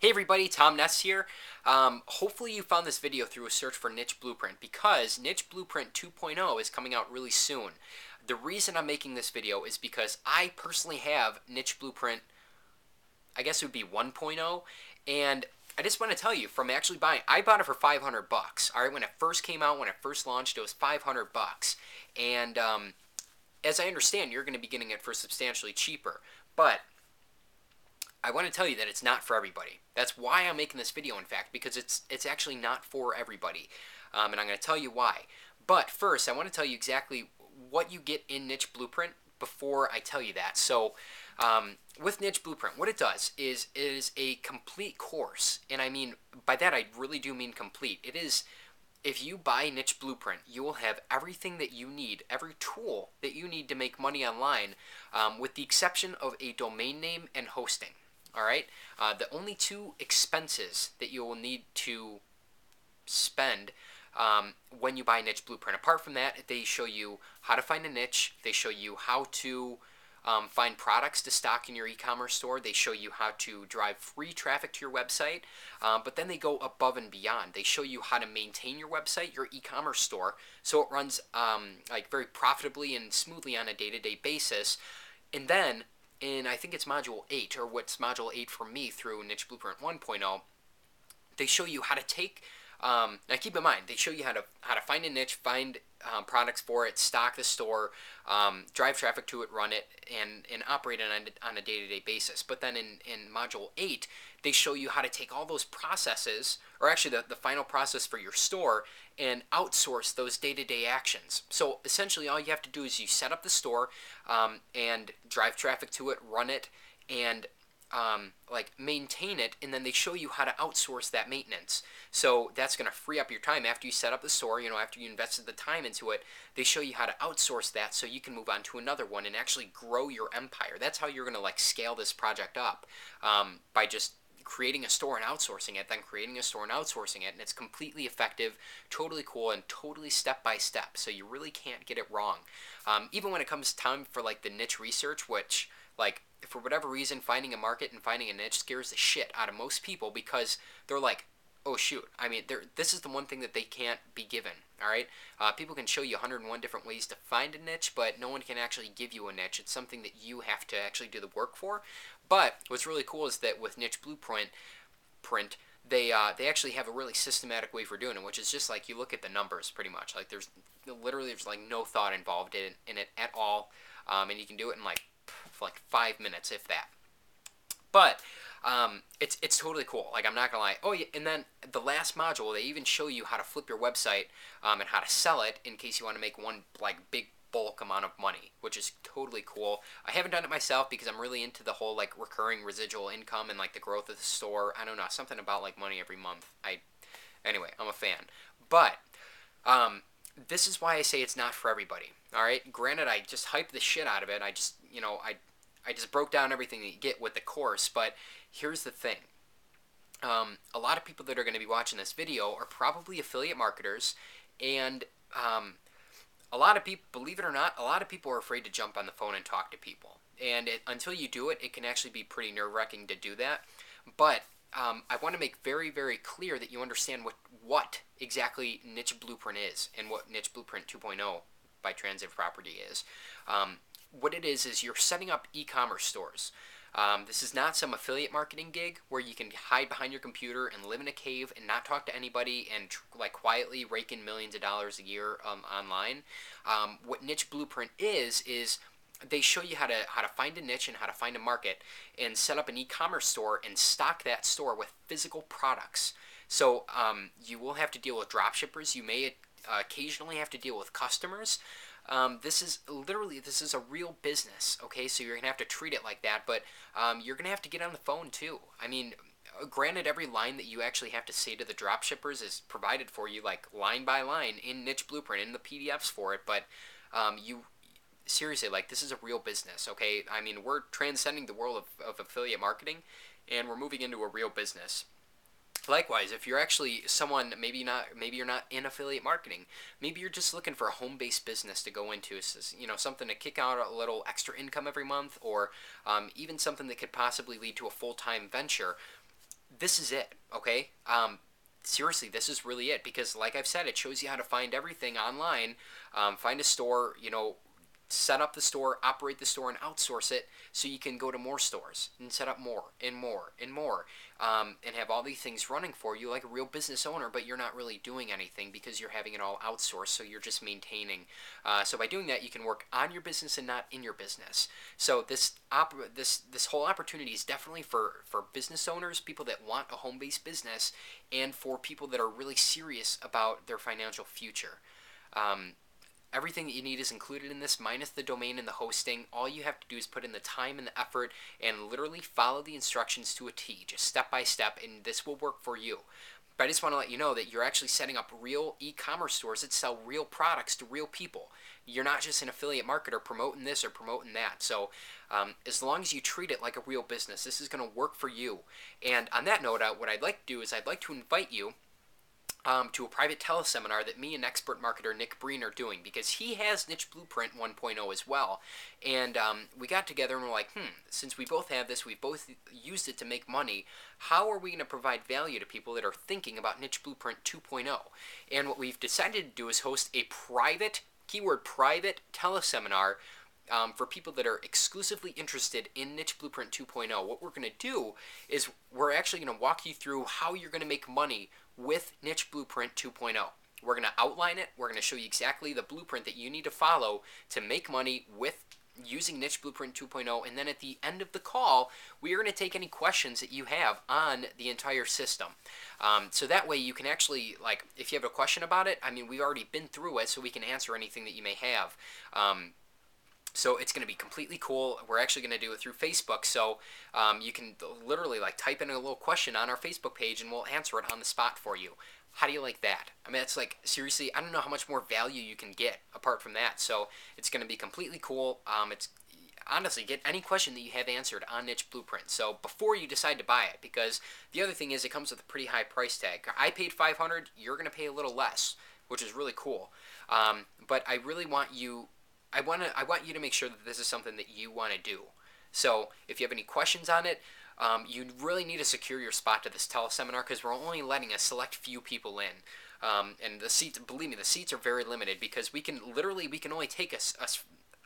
Hey everybody, Tom Ness here. Um, hopefully you found this video through a search for Niche Blueprint because Niche Blueprint 2.0 is coming out really soon. The reason I'm making this video is because I personally have Niche Blueprint, I guess it would be 1.0, and I just want to tell you from actually buying, I bought it for 500 bucks. All right, when it first came out, when it first launched, it was 500 bucks, and um, as I understand, you're going to be getting it for substantially cheaper, but I want to tell you that it's not for everybody. That's why I'm making this video, in fact, because it's it's actually not for everybody, um, and I'm going to tell you why. But first, I want to tell you exactly what you get in Niche Blueprint before I tell you that. So, um, with Niche Blueprint, what it does is it is a complete course, and I mean by that I really do mean complete. It is. If you buy Niche Blueprint, you will have everything that you need, every tool that you need to make money online, um, with the exception of a domain name and hosting. All right. Uh, the only two expenses that you will need to spend um, when you buy a niche blueprint. Apart from that, they show you how to find a niche. They show you how to um, find products to stock in your e-commerce store. They show you how to drive free traffic to your website. Um, but then they go above and beyond. They show you how to maintain your website, your e-commerce store, so it runs um, like very profitably and smoothly on a day-to-day basis. And then in I think it's module 8 or what's module 8 for me through Niche Blueprint 1.0 they show you how to take um, now keep in mind they show you how to how to find a niche find um, products for it stock the store um, drive traffic to it run it and and operate it on, on a day-to-day basis but then in in module 8 they show you how to take all those processes or actually the, the final process for your store and outsource those day-to-day actions. So essentially, all you have to do is you set up the store um, and drive traffic to it, run it, and um, like maintain it, and then they show you how to outsource that maintenance. So that's going to free up your time after you set up the store. You know, after you invested the time into it, they show you how to outsource that so you can move on to another one and actually grow your empire. That's how you're going to like scale this project up um, by just creating a store and outsourcing it, then creating a store and outsourcing it, and it's completely effective, totally cool, and totally step by step. So you really can't get it wrong. Um, even when it comes time for like the niche research, which like for whatever reason, finding a market and finding a niche scares the shit out of most people because they're like, oh shoot. I mean this is the one thing that they can't be given all right? Uh, people can show you 101 different ways to find a niche but no one can actually give you a niche. It's something that you have to actually do the work for. But what's really cool is that with niche blueprint print they uh, they actually have a really systematic way for doing it which is just like you look at the numbers pretty much. Like there's literally there's like no thought involved in, in it at all. Um, and you can do it in like like five minutes if that but um, it's it's totally cool. Like I'm not gonna lie. Oh yeah, and then the last module they even show you how to flip your website um, and how to sell it in case you want to make one like big bulk amount of money, which is totally cool. I haven't done it myself because I'm really into the whole like recurring residual income and like the growth of the store. I don't know something about like money every month. I anyway, I'm a fan, but um, this is why I say it's not for everybody. All right. Granted, I just hyped the shit out of it. I just you know I I just broke down everything that you get with the course, but here's the thing. Um, a lot of people that are going to be watching this video are probably affiliate marketers, and um, a lot of people, believe it or not, a lot of people are afraid to jump on the phone and talk to people. And it, until you do it, it can actually be pretty nerve wracking to do that. But um, I want to make very, very clear that you understand what, what exactly Niche Blueprint is and what Niche Blueprint 2.0 by Transitive Property is. Um, what it is is you're setting up e-commerce stores. Um, this is not some affiliate marketing gig where you can hide behind your computer and live in a cave and not talk to anybody and tr- like quietly rake in millions of dollars a year um, online. Um, what Niche Blueprint is is they show you how to how to find a niche and how to find a market and set up an e-commerce store and stock that store with physical products. So um, you will have to deal with dropshippers. You may uh, occasionally have to deal with customers. Um, this is literally this is a real business. Okay, so you're gonna have to treat it like that, but um, you're gonna have to get on the phone too. I mean, uh, granted, every line that you actually have to say to the drop shippers is provided for you, like line by line in Niche Blueprint in the PDFs for it. But um, you seriously, like this is a real business. Okay, I mean, we're transcending the world of, of affiliate marketing, and we're moving into a real business. Likewise, if you're actually someone, maybe not, maybe you're not in affiliate marketing. Maybe you're just looking for a home-based business to go into. You know, something to kick out a little extra income every month, or um, even something that could possibly lead to a full-time venture. this is it, okay? Um, seriously, this is really it because, like I've said, it shows you how to find everything online. Um, find a store, you know, set up the store, operate the store, and outsource it so you can go to more stores and set up more and more and more um, and have all these things running for you like a real business owner, but you're not really doing anything because you're having it all outsourced, so you're just maintaining. Uh, so by doing that, you can work on your business and not in your business. So this op- this this whole opportunity is definitely for for business owners, people that want a home-based business, and for people that are really serious about their financial future. Um, Everything that you need is included in this, minus the domain and the hosting. All you have to do is put in the time and the effort and literally follow the instructions to a T, just step by step, and this will work for you. But I just want to let you know that you're actually setting up real e commerce stores that sell real products to real people. You're not just an affiliate marketer promoting this or promoting that. So, um, as long as you treat it like a real business, this is going to work for you. And on that note, uh, what I'd like to do is I'd like to invite you um, to a private teleseminar that me and expert marketer Nick Breen are doing because he has Niche Blueprint 1.0 as well. And um, we got together and we're like, hmm, since we both have this, we've both used it to make money, how are we going to provide value to people that are thinking about Niche Blueprint 2.0? And what we've decided to do is host a private, keyword private, teleseminar um, for people that are exclusively interested in Niche Blueprint 2.0, what we're going to do is we're actually going to walk you through how you're going to make money with Niche Blueprint 2.0. We're going to outline it. We're going to show you exactly the blueprint that you need to follow to make money with using Niche Blueprint 2.0. And then at the end of the call, we are going to take any questions that you have on the entire system. Um, so that way you can actually, like, if you have a question about it, I mean, we've already been through it, so we can answer anything that you may have. Um, so it's going to be completely cool. We're actually going to do it through Facebook. So um, you can literally like type in a little question on our Facebook page and we'll answer it on the spot for you. How do you like that? I mean, it's like seriously, I don't know how much more value you can get apart from that. So it's going to be completely cool. Um, it's honestly get any question that you have answered on Niche Blueprint. So before you decide to buy it, because the other thing is it comes with a pretty high price tag. I paid 500. You're going to pay a little less, which is really cool. Um, but I really want you I want to I want you to make sure that this is something that you want to do. So if you have any questions on it, um, you really need to secure your spot to this teleseminar because we're only letting a select few people in. Um, and the seats, believe me, the seats are very limited because we can literally we can only take us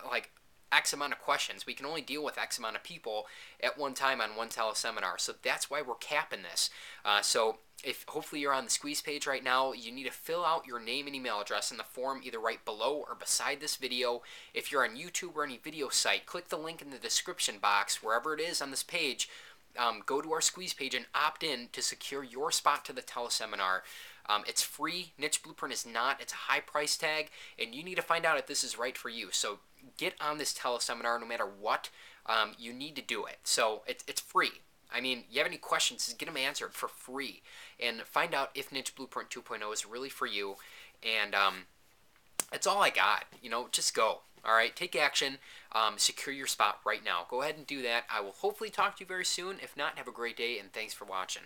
like X amount of questions. We can only deal with X amount of people at one time on one teleseminar. So that's why we're capping this. Uh, so if hopefully you're on the squeeze page right now, you need to fill out your name and email address in the form either right below or beside this video. If you're on YouTube or any video site, click the link in the description box, wherever it is on this page. Um, go to our squeeze page and opt in to secure your spot to the teleseminar. Um, it's free. Niche Blueprint is not. It's a high price tag, and you need to find out if this is right for you. So get on this teleseminar no matter what. Um, you need to do it. So it's, it's free. I mean, you have any questions, just get them answered for free. And find out if Niche Blueprint 2.0 is really for you. And um, that's all I got. You know, just go. All right, take action. Um, secure your spot right now. Go ahead and do that. I will hopefully talk to you very soon. If not, have a great day, and thanks for watching.